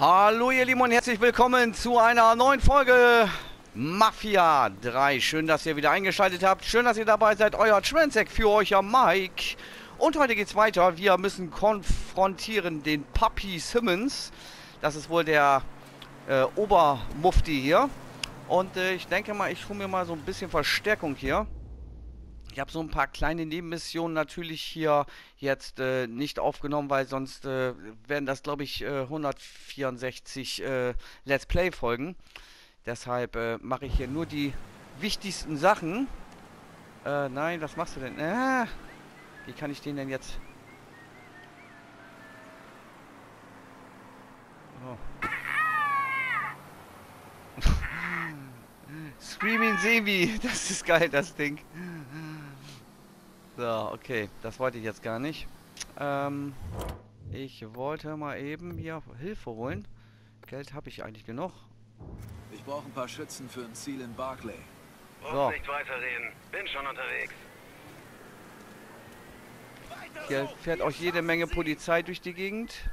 Hallo ihr Lieben und herzlich willkommen zu einer neuen Folge Mafia 3. Schön, dass ihr wieder eingeschaltet habt. Schön, dass ihr dabei seid. Euer Transec für euch am Mike. Und heute geht's weiter. Wir müssen konfrontieren den Puppy Simmons. Das ist wohl der äh, Obermufti hier. Und äh, ich denke mal, ich hole mir mal so ein bisschen Verstärkung hier. Ich habe so ein paar kleine Nebenmissionen natürlich hier jetzt äh, nicht aufgenommen, weil sonst äh, wären das, glaube ich, äh, 164 äh, Let's Play-Folgen. Deshalb äh, mache ich hier nur die wichtigsten Sachen. Äh, nein, was machst du denn? wie kann ich den denn jetzt... Oh. Screaming Sebi, das ist geil, das Ding. So, okay. Das wollte ich jetzt gar nicht. Ähm, ich wollte mal eben hier Hilfe holen. Geld habe ich eigentlich genug. Ich brauche ein paar Schützen für ein Ziel in Barclay. So. nicht weiterreden. Bin schon unterwegs. Hier fährt auch jede Menge Polizei durch die Gegend.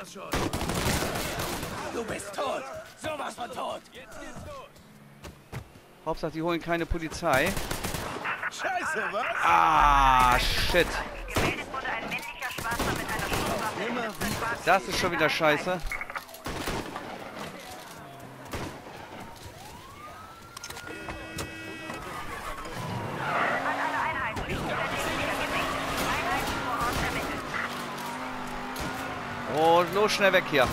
Das schon. Du bist tot. Sowas von tot. Hauptsache, die holen keine Polizei. Scheiße, was? Ah, shit. Das ist schon wieder scheiße. Und los, schnell weg hier.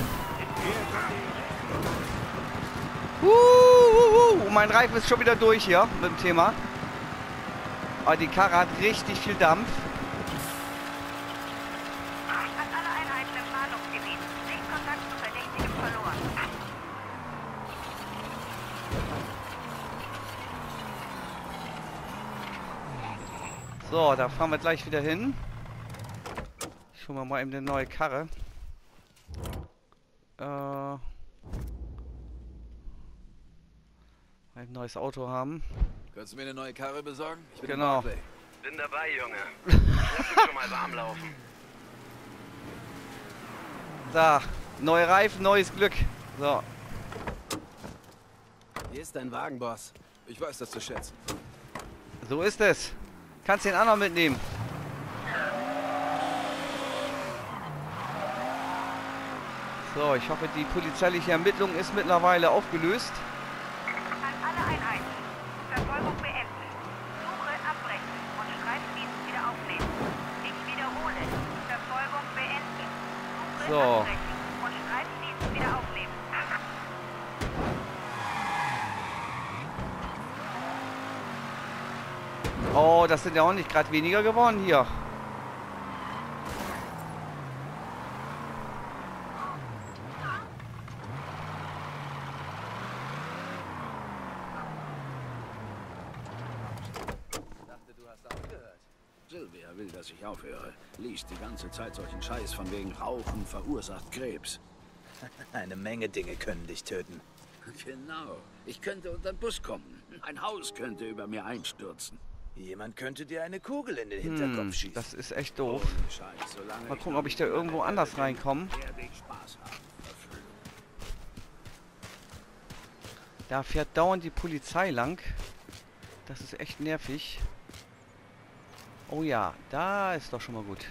Uh. Mein Reifen ist schon wieder durch hier mit dem Thema. Aber die Karre hat richtig viel Dampf. So, da fahren wir gleich wieder hin. Hole mir mal eben eine neue Karre. Äh, ein neues Auto haben. Kannst du mir eine neue Karre besorgen? Ich bin genau. Bin dabei, Junge. Lass mich schon mal warm laufen. Da, neue Reifen, neues Glück. So. Hier ist dein Wagen, Boss. Ich weiß das zu schätzen. So ist es. Kannst den anderen mitnehmen. So, ich hoffe, die polizeiliche Ermittlung ist mittlerweile aufgelöst. Oh, das sind ja auch nicht gerade weniger geworden hier. dass ich aufhöre. Liest die ganze Zeit solchen Scheiß von wegen Rauchen verursacht Krebs. Eine Menge Dinge können dich töten. Genau. Ich könnte unter den Bus kommen. Ein Haus könnte über mir einstürzen. Jemand könnte dir eine Kugel in den Hinterkopf hm, schießen. Das ist echt doof. Mal gucken, ob ich da irgendwo anders reinkomme. Da fährt dauernd die Polizei lang. Das ist echt nervig. Oh ja, da ist doch schon mal gut.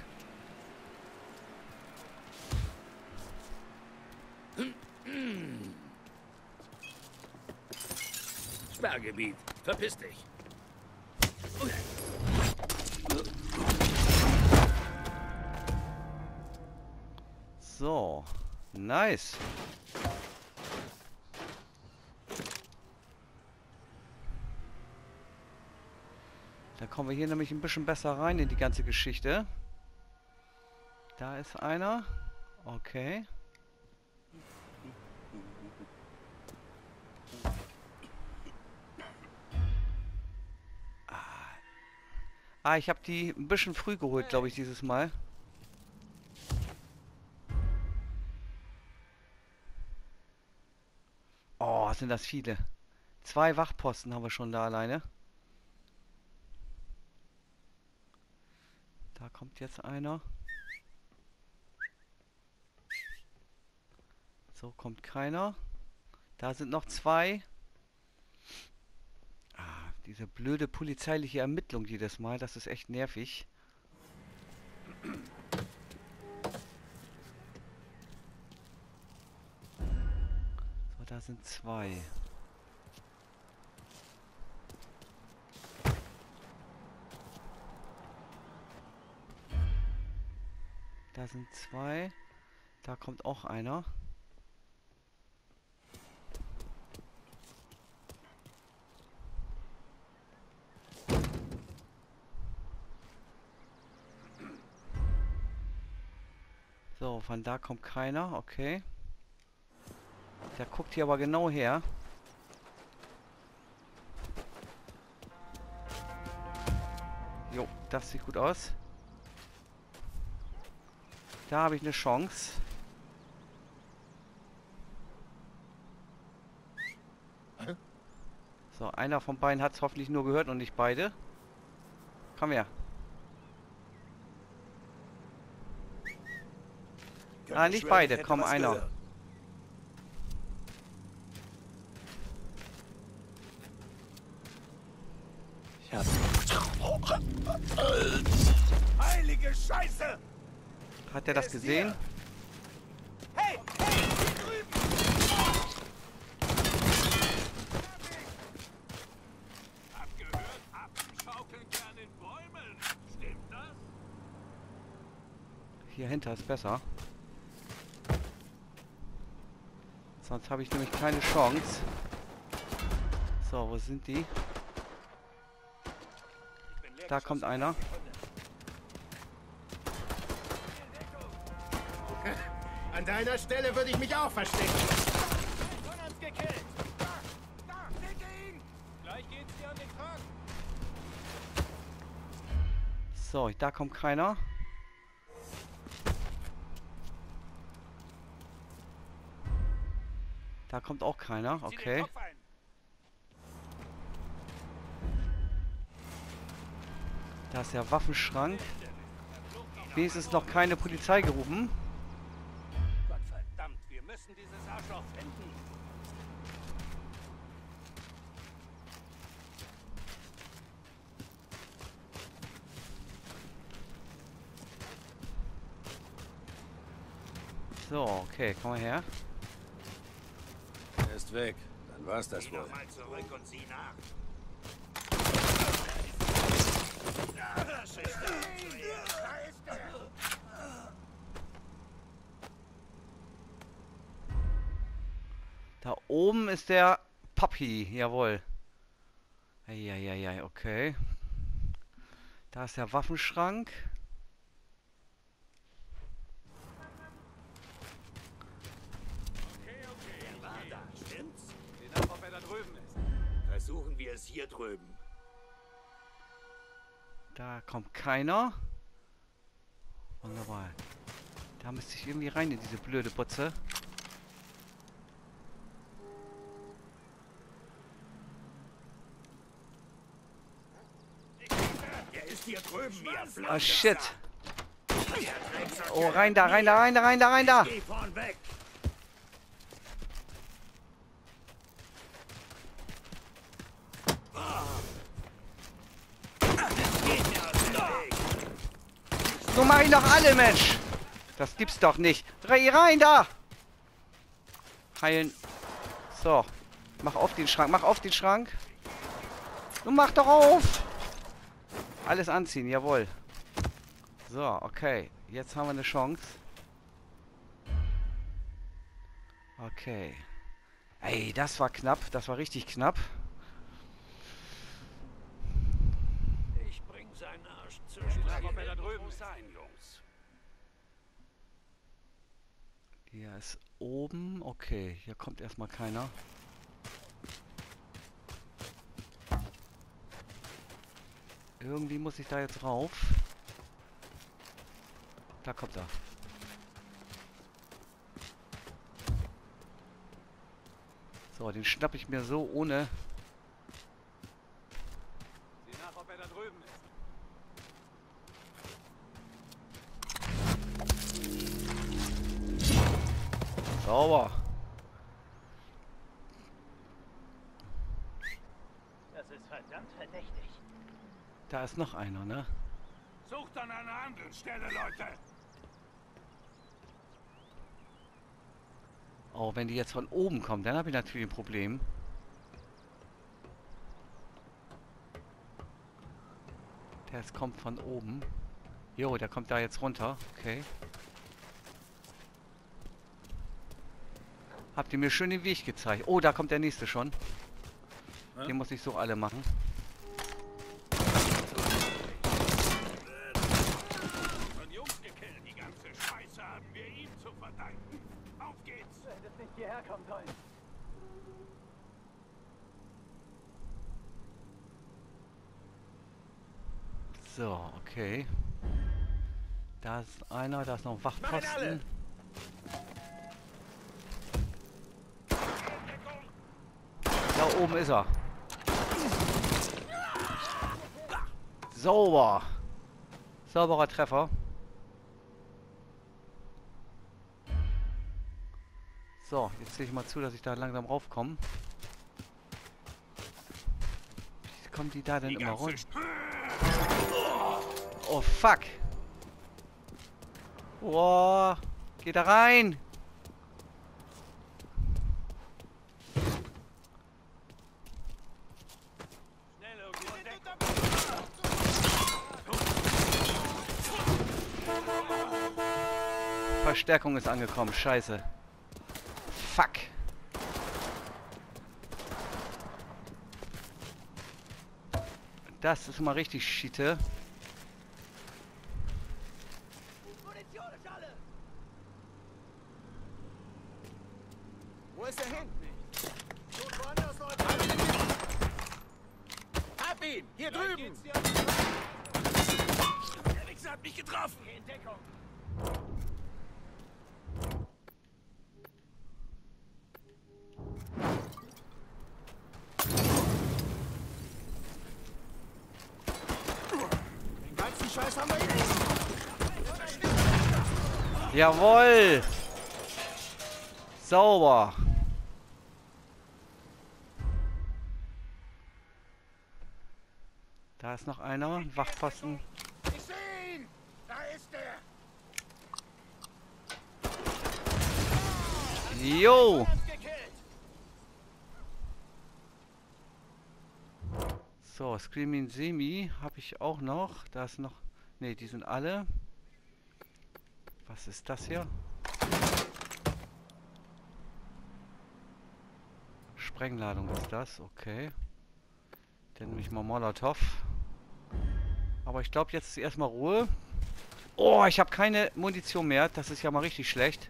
Sperrgebiet. Verpiss dich. So. Nice. Da kommen wir hier nämlich ein bisschen besser rein in die ganze Geschichte. Da ist einer. Okay. Ah, ah ich habe die ein bisschen früh geholt, glaube ich, dieses Mal. Sind das viele. Zwei Wachposten haben wir schon da alleine. Da kommt jetzt einer. So, kommt keiner. Da sind noch zwei. Ah, diese blöde polizeiliche Ermittlung jedes Mal, das ist echt nervig. Da sind zwei. Da sind zwei. Da kommt auch einer. So, von da kommt keiner, okay. Der guckt hier aber genau her. Jo, das sieht gut aus. Da habe ich eine Chance. So, einer von beiden hat es hoffentlich nur gehört und nicht beide. Komm her. Ah, nicht beide, komm einer. Ich hab... Heilige Scheiße! Hat er das gesehen? Hey, hey, drüben! Hier hinter ist besser. Sonst habe ich nämlich keine Chance. So, wo sind die? Da kommt einer. An deiner Stelle würde ich mich auch verstecken. So, da kommt keiner. Da kommt auch keiner, okay. Da ist der Waffenschrank. Wenigstens noch keine Polizei gerufen. Verdammt, wir müssen dieses Arschloch finden. So, okay, komm mal her. Er ist weg. Dann war's das wohl. Mal zurück und sieh nach. Da oben ist der Papi, jawohl. Eieiei, okay. Da ist der Waffenschrank. Okay, okay, er war da, stimmt's? Sehen ab, ob er da drüben ist. Versuchen wir es hier drüben. Da kommt keiner. Wunderbar. Da müsste ich irgendwie rein in diese blöde Butze. Oh shit. Oh, rein da, rein da, rein da, rein da, rein da. Ich doch alle, Mensch. Das gibt's doch nicht. Dreh rein da. Heilen. So. Mach auf den Schrank, mach auf den Schrank. Nun mach doch auf. Alles anziehen, jawohl. So, okay. Jetzt haben wir eine Chance. Okay. Ey, das war knapp. Das war richtig knapp. Ich bring seinen Arsch zur Strafe. Ob er da drüben sein, Jungs. Hier ist oben. Okay, hier kommt erstmal keiner. Irgendwie muss ich da jetzt rauf. Da kommt er. So, den schnapp ich mir so ohne Sauber. Das ist verdammt verdächtig. Da ist noch einer, ne? Sucht an einer anderen Stelle, Leute. Oh, wenn die jetzt von oben kommen, dann habe ich natürlich ein Problem. Der jetzt kommt von oben. Jo, der kommt da jetzt runter. Okay. Habt ihr mir schön den Weg gezeigt. Oh, da kommt der nächste schon. Den muss ich so alle machen. So, okay. Da ist einer, da ist noch ein Wachposten. Da oben ist er. Sauber. Sauberer Treffer. So, jetzt sehe ich mal zu, dass ich da langsam raufkomme. Wie kommen die da denn Die immer runter? Oh, fuck. Boah. Geh da rein. Schnell irgendwo in Deckung. Verstärkung ist angekommen. Scheiße. Fuck. Das ist mal richtig Schiete. Wo ist er hin? Sucht woanders, Leute. Hab ihn! Hier drüben! Der Wichser hat mich getroffen. In Deckung. Jawohl. Sauber. Da ist noch einer. Ein Wachposten. Ich sehe ihn! Da ist er! Jo. So, Screaming Semi habe ich auch noch. Da ist noch... Ne, die sind alle. Was ist das hier? Sprengladung ist das, okay. Dann nehme ich mal Molotow. Aber ich glaube, jetzt ist erstmal Ruhe. Oh, ich habe keine Munition mehr. Das ist ja mal richtig schlecht.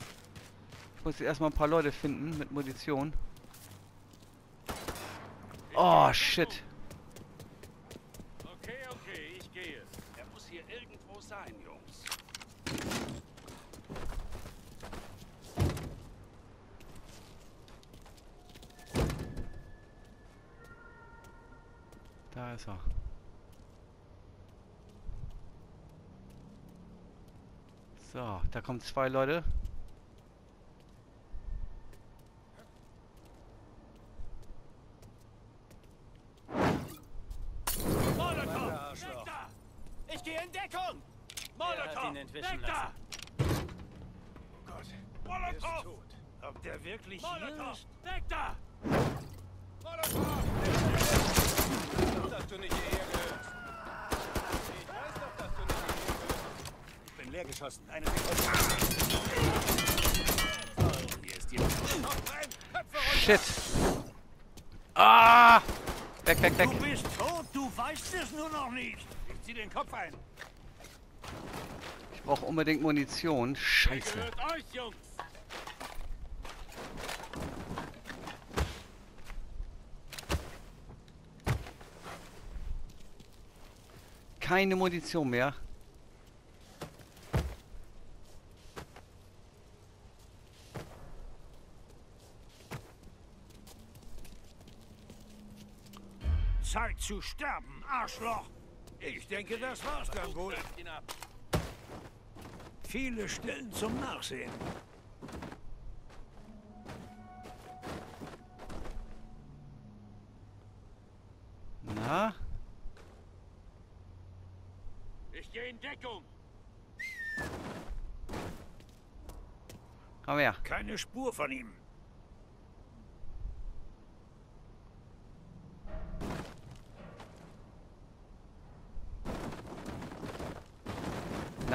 Ich muss jetzt erstmal ein paar Leute finden mit Munition. Oh, shit. Okay, okay, ich gehe. Er muss hier irgendwo sein, Jungs. Da ist er. So, da kommen zwei Leute. Molotow! Weg da! Ich gehe in Deckung! Er hat Molotow! ihn entwischen Weg da! lassen. Oh Gott. Molotow! Ob der wirklich hier Molotow! ist? Weg da! Dass du nicht hierher gehörst. Ich weiß doch, dass du nicht hierher gehörst. Ich bin leer geschossen. Eine Sekunde. Oh, hier ist jemand. Noch rein! Köpfe runter! Shit. Ah! Weg, weg, weg. Du bist tot, du weißt es nur noch nicht. Ich zieh den Kopf ein. Ich brauche unbedingt Munition. Scheiße. Euch, Jungs. Keine Munition mehr. zu sterben, Arschloch! Ich denke, das war's dann wohl. Viele Stellen zum Nachsehen. Na? Ich gehe in Deckung. Komm her. Keine Spur von ihm.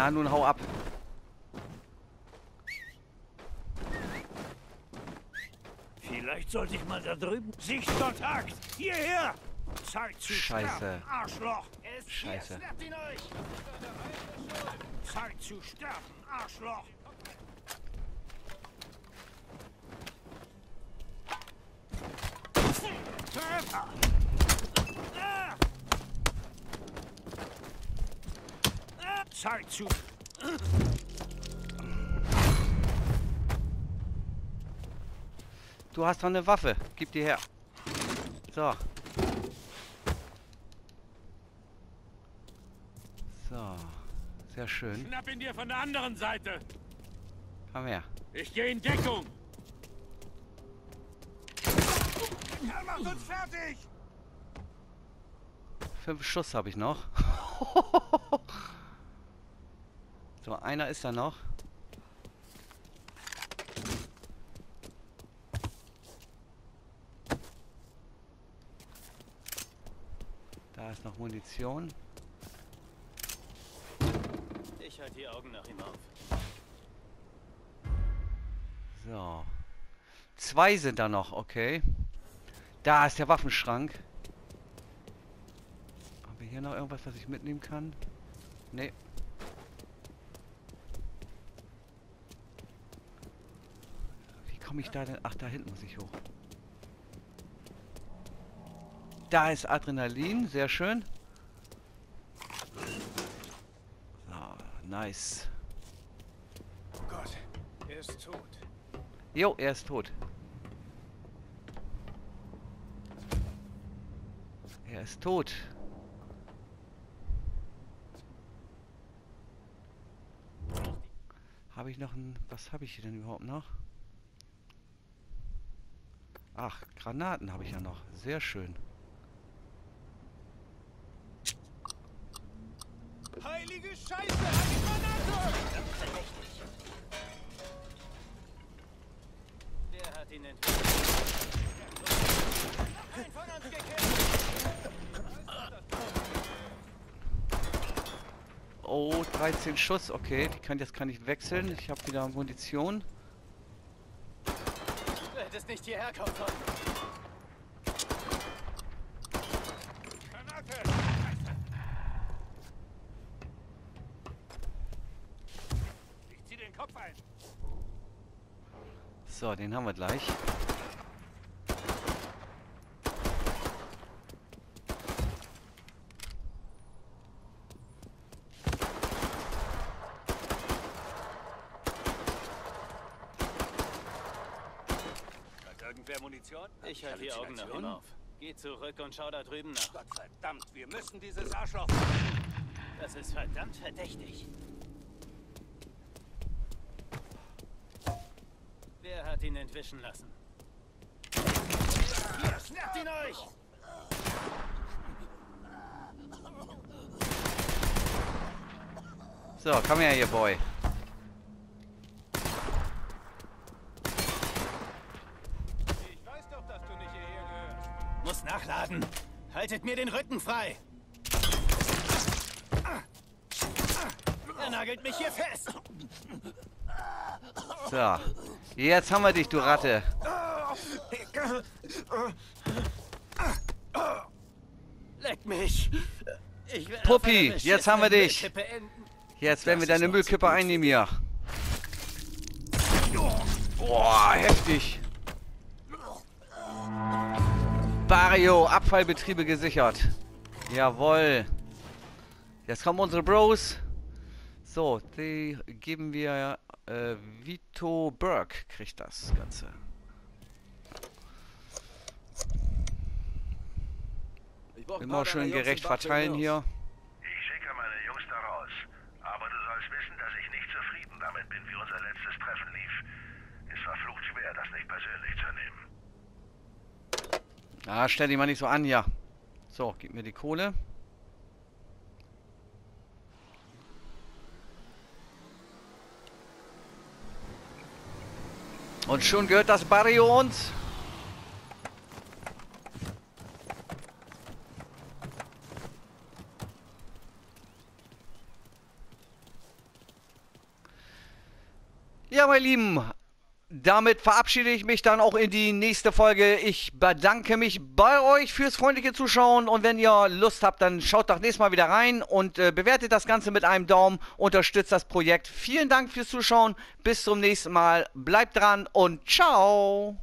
Na, nun hau ab. Vielleicht sollte ich mal da drüben. Sichtkontakt! Hierher! Zeit zu Scheiße. sterben, Arschloch! Scheiße. Zeit zu sterben, Arschloch! Treffer! Ah! Ah! Zeit zu... Du hast doch eine Waffe. Gib die her. So. So. Sehr schön. Schnapp ihn dir von der anderen Seite! Komm her. Ich gehe in Deckung! Er macht uns fertig! Fünf Schuss habe ich noch. so, einer ist da noch. Da ist noch Munition. Ich halte die Augen nach ihm auf. So. Zwei sind da noch, okay. Da ist der Waffenschrank. Haben wir hier noch irgendwas, was ich mitnehmen kann? Nee. Wie komme ich da denn? Ach, da hinten muss ich hoch. Da ist Adrenalin, sehr schön. So, nice. Oh Gott, er ist tot. Jo, er ist tot. Er ist tot. Habe ich noch ein... Was habe ich hier denn überhaupt noch? Ach, Granaten habe ich ja noch. Sehr schön. Heilige Scheiße! Eine Granate! Verdächtig. Wer hat ihn entwickelt? Ein von uns gekillt! Oh, 13 Schuss. Okay, die kann, jetzt kann ich wechseln. Ich habe wieder Munition. Hättest nicht hierher kommen sollen. Granate! Ich zieh den Kopf ein. So, den haben wir gleich. Hat Munition? Ich halte die Augen nach ihm auf. Geh zurück und schau da drüben nach. Gott verdammt, wir müssen dieses Arschloch. Das ist verdammt verdächtig. Wer hat ihn entwischen lassen? Hier, schnappt ihn euch! So, komm her, ihr Boy. Ich weiß doch, dass du nicht hierher gehörst. Nachladen. Haltet mir den Rücken frei. Er nagelt mich hier fest. So. Jetzt haben wir dich, du Ratte. Leck mich. Puppi, jetzt haben wir dich. Jetzt werden wir deine Müllkippe einnehmen hier. Boah, heftig. Barrio, Abfallbetriebe gesichert. Jawohl. Jetzt kommen unsere Bros. So, die geben wir äh, Vito Burke kriegt das Ganze. Immer schön gerecht verteilen hier. Ich schicke meine Jungs da raus. Aber du sollst wissen, dass ich nicht zufrieden damit bin, wie unser letztes Treffen lief. Ist verflucht schwer, das nicht persönlich zu nehmen. Ah, stell dich mal nicht so an, ja. So, gib mir die Kohle. Und schon gehört das Barrio uns. Ja, meine Lieben, damit verabschiede ich mich dann auch in die nächste Folge. Ich bedanke mich bei euch fürs freundliche Zuschauen und wenn ihr Lust habt, dann schaut doch nächstes Mal wieder rein und äh, bewertet das Ganze mit einem Daumen, unterstützt das Projekt. Vielen Dank fürs Zuschauen, bis zum nächsten Mal, bleibt dran und ciao!